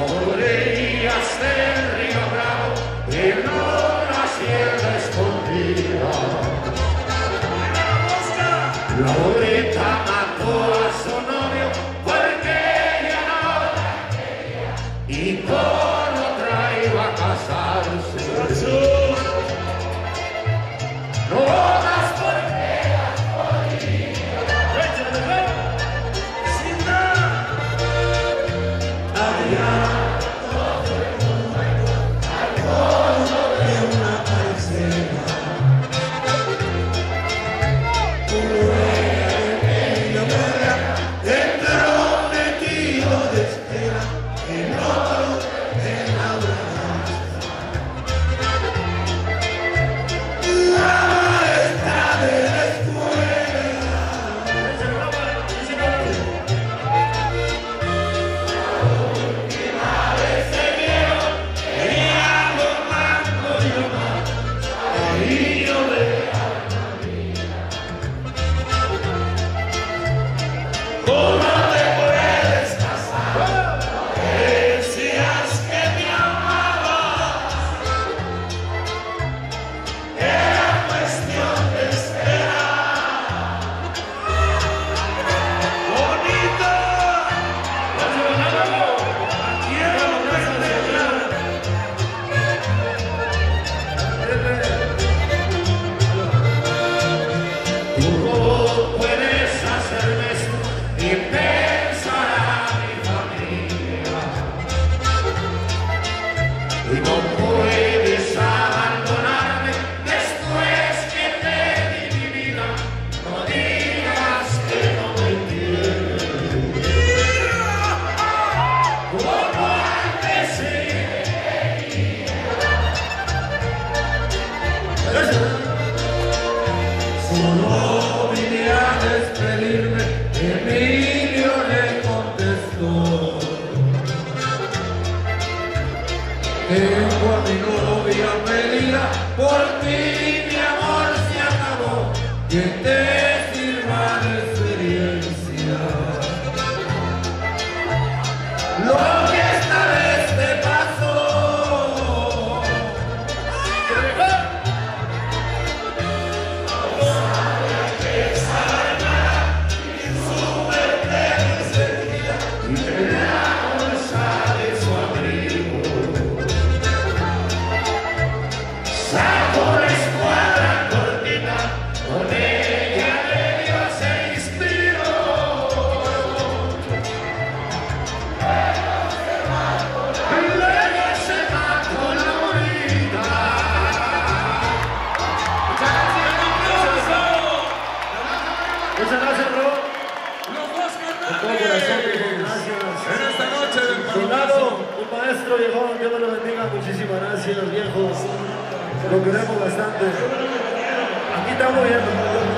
Orillas del río Bravo, en una sierra escondida. ¿Cómo ha crecido? ¡Eres! Solo vine a despedirme, Emilio le contestó. Tengo a mi novia pelida, por ti mi amor se acabó. Este Gracias. En esta noche del un maestro llegó, Dios me lo bendiga, muchísimas gracias, viejos. Lo queremos bastante. Aquí estamos viendo.